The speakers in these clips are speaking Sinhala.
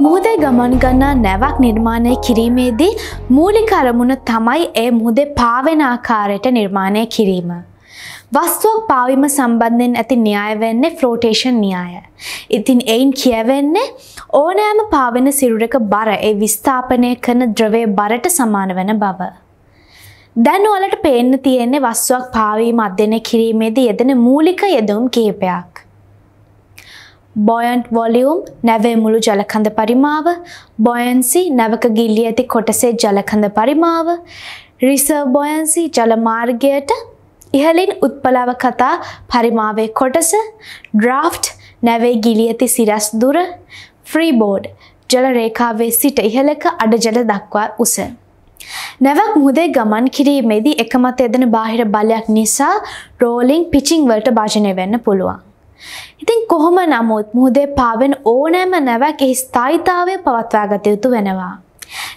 මුහදේ ගමන් ගන්නා නැවක් නිර්මාණය කිරීමේදී මූලික අරමුණ තමයි ඒ මුහදේ පාවෙන ආකාරයට නිර්මාණය කිරීම. වස්තුවක් පාවිම සම්බන්ධයෙන් ඇති න්‍යාය වෙන්නේ ෆ්ලෝටේෂන් න්‍යාය. ඉතින් එයින් කියවෙන්නේ ඕනෑම පාවෙන සිරුරක බර ඒ විස්ථාපනය කරන ද්‍රවය බරට සමාන වන බව. දැන් ඔයාලට පේන්න තියෙන්නේ වස්තුවක් පාවීම අධ්‍යයනය කිරීමේදී යෙදෙන මූලික යෙදුම් කිහිපයක්. බොයන්ට් වොලියුම් නැවේ මුළු ජලකඳ පරිමාව බොයන්සි නැවක ගිල්ලි ඇති කොටසේ ජලකඳ පරිමාව රිසර්ව් බොයන්සි ජලමාර්ගයට ඉහලින් උත්පලාව කතා පරිමාවේ කොටස ඩ්‍රාෆ්ට් නැවේ ගිලි ඇති සිරස් දුර ෆ්‍රීබෝඩ් ජල රේඛාවේ සිට ඉහළක අඩ ජල දක්වා උස. නැවක් මුහදේ ගමන් කිරීමේදී එකමත එදෙන බාහිර බලයක් නිසා රෝලිං පිචිං වලට භාජනය වෙන්න පුළුවන්. ඉතින් කොහොම නමුත් මුහදේ පාවෙන ඕනෑම නැවක් එහි ස්ථායිතාවය පවත්වා ගත යුතු වෙනවා.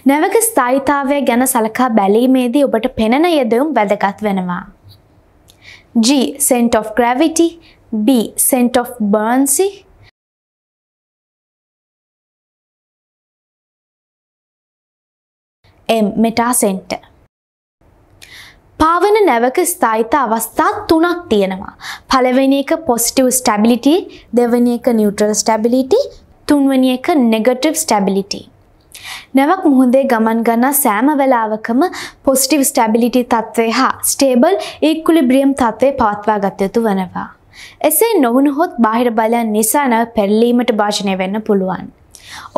නැවක ස්ථායිතාවය ගැන සලකා බැලීමේදී ඔබට පෙනෙන යෙදවුම් වැදගත් වෙනවා. G. Scent of gravity B. Scent of buoyancy M. Meta center පාවන නැවක ස්ථායිත අවස්ථා තුනක් තියෙනවා. පළවෙනි එක පොසිටිව් ස්ටැබිලිටි, දෙවෙනි එක නියුට්‍රල් ස්ටැබිලිටි, තුන්වෙනි එක නෙගටිව් ස්ටැබිලිටි. නැවක් මුහුදේ ගමන් ගන්නා සෑම වෙලාවකම පොසිටිව් ස්ටැබිලිටි තත්ත්වය හා ස්ටේබල් ඉක්විලිබ්‍රියම් තත්ත්වය පවත්වා ගත යුතු වනවා. එසේ නොවුනහොත් බාහිර බලයන් නිසා නැව පෙරලීමට භාෂණය වෙන්න පුළුවන්.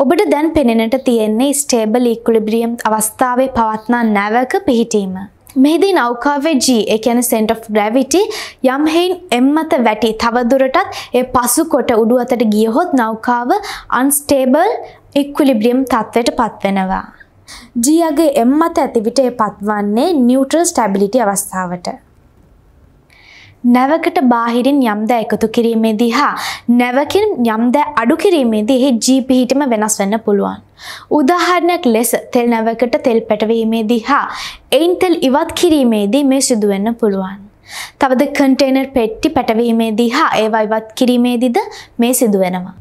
ඔබට දැන් පෙනෙනට තියෙන්නේ ස්ටේබල් ඉක්විලිබ්‍රියම් අවස්ථාවේ පවත්නා නැවක පිහිටීම. මෙහිදී නෞකාවේ G ඒ කියන්නේ center of gravity යම් හේයින් M මත වැටි තවදුරටත් ඒ පසු කොට උඩු අතට ගියහොත් නෞකාව unstable equilibrium තත්ත්වයට පත්වෙනවා. G යගේ M මත ඇති විට ඒ පත්වන්නේ neutral stability අවස්ථාවට. නැවකට බාහිරින් යම්ද එකතු කිරීමේදී හා නැවකින් යම්ද අඩු කිරීමේදී එහි G පිහිටම වෙනස් වෙන්න පුළුවන්. උදාහරණයක් ලෙස තෙල් නැවකට තෙල් පැටවීමේදී හා එයින් තෙල් ඉවත් කිරීමේදී මේ සිදුවෙන්න පුළුවන්. තවද කන්ටේනර් පෙට්ටි පැටවීමේදී හා ඒවා ඉවත් කිරීමේදීද මේ සිදුවෙනවා.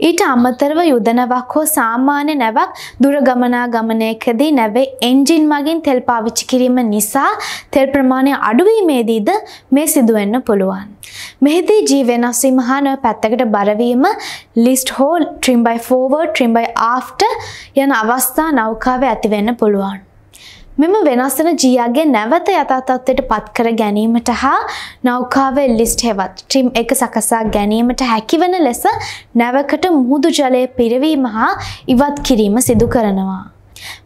ඊට අමතරව යුද නැවක් හෝ සාමාන්‍ය නැවක් දුර ගමනා ගමනයකදී නැවේ එන්ජින් මගින් තෙල් පාවිච්චි කිරීම නිසා තෙල් ප්‍රමාණය අඩුවීමේදීද මේ සිදුවෙන්න පුළුවන්. මෙහිදී ජී වෙනස් වීම හා නො පැත්තකට බරවීම ලිස්ට් හෝ trim by forward trim by after යන අවස්ථා නෞකාවේ ඇතිවෙන්න පුළුවන්. මෙම වෙනස්වන ජියාගේ නැවත යථතත්වයට පත් කර ගැනීමට හා නෞකාවේ ලිස්ට් හෙවත් ට්‍රිම් එක සකසා ගැනීමට හැකිවන ලෙස නැවකට මුහුදු ජලය පිරවීම හා ඉවත් කිරීම සිදු කරනවා.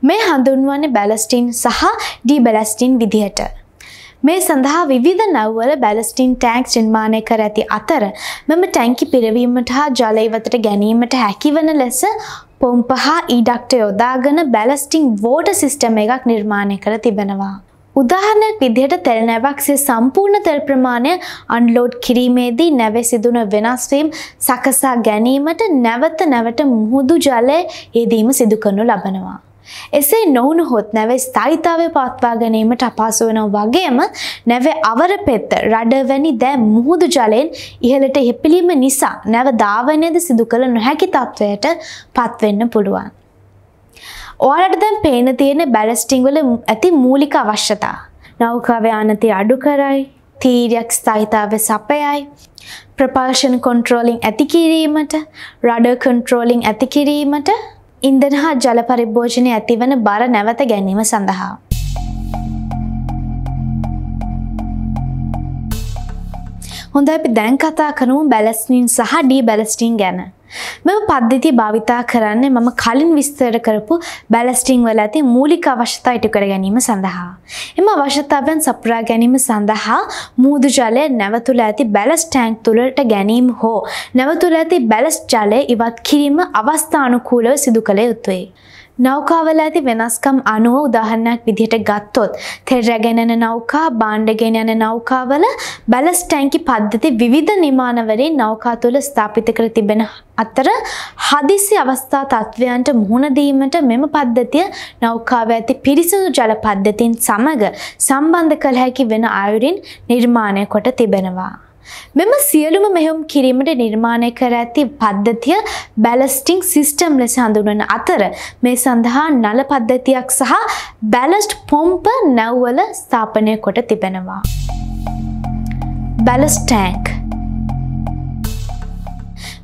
මේ හඳුන්වන්නේ බැලස්ටින් සහ ඩී බැලස්ටින් විදිහට. මේ සඳහා විවිධ නැව්වල බැලස්ටින් ටෑන්ක්ස් නිර්මාණය කර ඇති අතර මෙම ටැංකි පිරවීමට හා ජල ඉවතට ගැනීමට හැකිවන ලෙස පොම්ප හා ඊඩක්ට යොදාගෙන බැලස්ටිං වෝට සිස්ටම එකක් නිර්මාණය කර තිබෙනවා. උදාහරණයක් විදිහට තෙල් නැවක්සේ සම්පූර්ණ තෙල් ප්‍රමාණය අන්ලෝඩ් කිරීමේදී නැවේ සිදුන වෙනස්වීම් සකසා ගැනීමට නැවත නැවට මුහුදු ජලය යෙදීම සිදු කරනු ලබනවා. එසේ නොවුනහොත් නැවේ ස්ථායිතාවය පවත්වා ගැනීමට අපහසු වෙන වගේම නැවේ අවර පෙත්ත රඩ වැනි දෑ මුහුදු ජලයෙන් ඉහළට හෙපිලීම නිසා නැව ධාවනයද සිදු කළ නොහැකි තත්ත්වයට පත්වෙන්න පුළුවන්. ඔයාලට දැන් පේන තියෙන බැලස්ටිං වල ඇති මූලික අවශ්‍යතා. නෞකාවේ ආනතිය අඩු කරයි, තීරයක් ස්ථායිතාවය සපයයි, ප්‍රපල්ෂන් කොන්ට්‍රෝලිං ඇති කිරීමට, රඩර් කොන්ට්‍රෝලිං ඇති කිරීමට ඉන්දන හා ජල පරිභෝජනය ඇතිවන බර නැවත ගැනීම සඳහා. හොඳ අපි දැන් කතා කරමු බැලස්ටින් සහ ඩී බැලස්ටින් ගැන. මෙම පද්ධතිය භාවිතා කරන්නේ මම කලින් විස්තර කරපු බැලස්ටිං වල ඇති මූලික අවශ්‍යතා ඉටු කර ගැනීම සඳහා. එම අවශ්‍යතාවයන් සපුරා ගැනීම සඳහා මූදු ජලය නැව තුළ ඇති බැලස් ටැන්ක් තුළට ගැනීම හෝ නැව තුළ ඇති බැලස් ජලය ඉවත් කිරීම අවස්ථානුකූලව සිදු කළ යුතුයි. නෞකාවල ඇති වෙනස්කම් අනුව උදාහරණයක් විදිහට ගත්තොත් තෙල් රැගෙන යන නෞකා බාණ්ඩගෙන යන නෞකාවල බැලස් ටැංකි පද්ධති විවිධ නිමානවලින් නෞකා තුළ ස්ථාපිත කර තිබෙන අතර හදිසි අවස්ථා තත්ත්වයන්ට මුහුණ දීමට මෙම පද්ධතිය නෞකාව ඇති පිරිසිදු ජල පද්ධතින් සමග සම්බන්ධ කළ හැකි වෙන අයුරින් නිර්මාණය කොට තිබෙනවා. මෙම සියලුම මෙහෙයුම් කිරීමට නිර්මාණය කර ඇති පද්ධතිය බැලස්ටිං සිස්ටම් ලෙස හඳුන්වන අතර මේ සඳහා නල පද්ධතියක් සහ බැලස්ට් පොම්ප නැව්වල ස්ථාපනය කොට තිබෙනවා. බැලස්ටෑන්ක්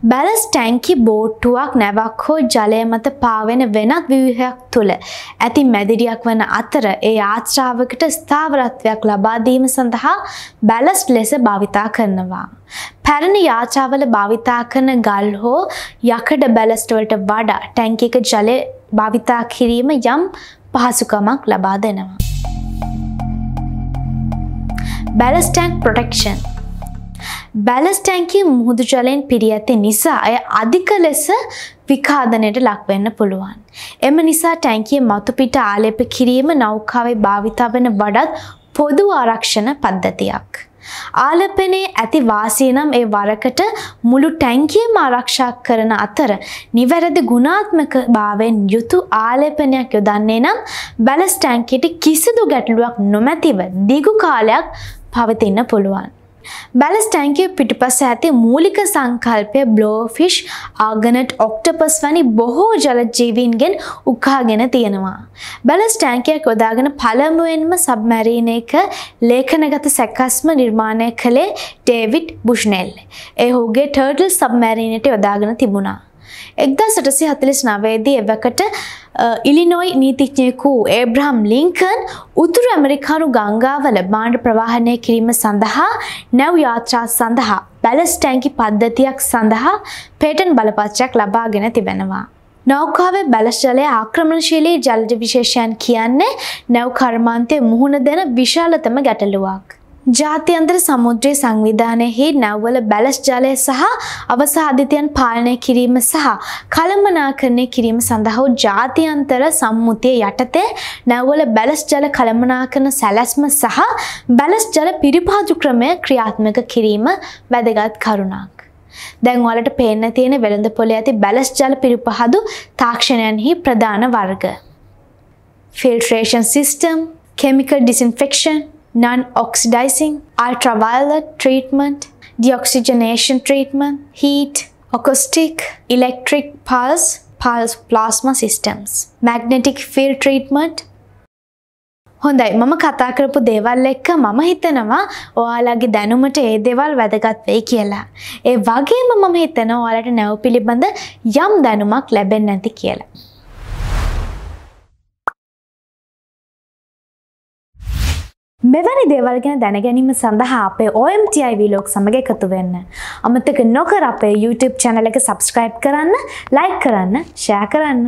බැලස් ටැංකි බෝට්ටුවක් නැවක් හෝ ජලය මත පාවෙන වෙනත් විවිහයක් තුළ ඇති මැදිරියක් වන අතර ඒ ආශ්‍රාවකට ස්ථාවරත්වයක් ලබාදීම සඳහා බැලස් ලෙස භාවිතා කරනවා. පැරණි යාචාවල භාවිතා කරන ගල් හෝ යකඩ බැලස්ටවලට වඩා ටැංකික ජලය භාවිතා කිරීම යම් පහසුකමක් ලබා දෙනවා. බැලස්ටැන්ක් ප්‍රොටෙක්ෂන් බැලස් ටැන්කිය මුහුදු ජලයෙන් පිරි ඇති නිසා අය අධික ලෙස විකාදනයට ලක්වෙන්න පුළුවන්. එම නිසා ටැන්කිය මතුපිට ආලේප කිරීම නෞකාවේ භාවිතා වන වඩත් පොදු ආරක්ෂණ පද්ධතියක්. ආලපනේ ඇති වාසිය නම් ඒ වරකට මුළු ටැංකියම ආරක්ෂා කරන අතර නිවැරදි ගුණාත්මක භාවයෙන් යුතු ආලේපනයක් යොදන්නේ නම් බැලස් ටැංකියට කිසිදු ගැටලුවක් නොමැතිව දිගු කාලයක් පවතින්න පුළුවන්. බැලස් ටැන්කිය පිටිපස ඇති මූලික සංකල්පය බ්ලෝෆිෂ් ආගනට් ඔක්ටපස් වැනි බොහෝ ජලජීවීන්ගෙන් උකාගෙන තියෙනවා. බැලස් ටැන්කයක් යොදාගෙන පළමුුවෙන්ම සබමැරීනයක ලේඛනගත සැකස්ම නිර්මාණය කළේ ඩේවිඩ් බුෂ්නෙල්. ඒ හුගේ ටර්ටල් සබමැරීනයට යොදාගෙන තිබුණා. එක්දා සටසි හතලිස් නවේදී එවකට ඉලිනොයි නීතිඥයකු ඒබ්‍රහම් ලිංකන් උතුරු ඇමරිකානු ගංගාවල බාණ්ඩ ප්‍රවාහනය කිරීම සඳහා නැව් යාත්‍රා සඳහා බැලස් ටැන්කි පද්ධතියක් සඳහා පේටන් බලපත්‍රයක් ලබාගෙන තිබෙනවා. නෞකාවේ බැලස්ජලය ආක්‍රමණශීලී ජලජ විශේෂයන් කියන්නේ නැව් කර්මාන්තය මුහුණ දෙන විශාලතම ගැටලුවක්. ජාත්‍යන්තර සමුද්‍රයේ සංවිධානයෙහි නැව්වල බැලස් ජලය සහ අවසාධිතයන් පාලනය කිරීම සහ කළමනාකරණය කිරීම සඳහා ජාත්‍යන්තර සම්මුතිය යටතේ නැව්වල බැලස් ජල කළමනාකරන සැලැස්ම සහ බැලස් ජල පිරිපාදු ක්‍රමය ක්‍රියාත්මක කිරීම වැදගත් කරුණක්. දැන් ඔයාලට පේන්න තියෙන වෙළඳ පොලේ ඇති බැලස් ජල පිරිපහදු තාක්ෂණයන්හි ප්‍රධාන වර්ග. filtration system, chemical disinfection, non-oxidizing, ultraviolet treatment, deoxygenation treatment, heat, acoustic, electric pulse, pulse plasma systems, magnetic field treatment, හොඳයි මම කතා කරපු දේවල් එක්ක මම හිතනවා ඔයාලගේ දැනුමට ඒ දේවල් වැදගත් වෙයි කියලා. ඒ වගේම මම හිතනවා ඔයාලට නැව් පිළිබඳ යම් දැනුමක් ලැබෙන්නේ නැති කියලා. මෙවැනි දේවල් ගැන දැනගැනීම සඳහා අපේ OMTI වීලෝක් සමග එකතු වෙන්න. අමතක නොකර අපේ YouTube channel එක subscribe කරන්න, like කරන්න, share කරන්න.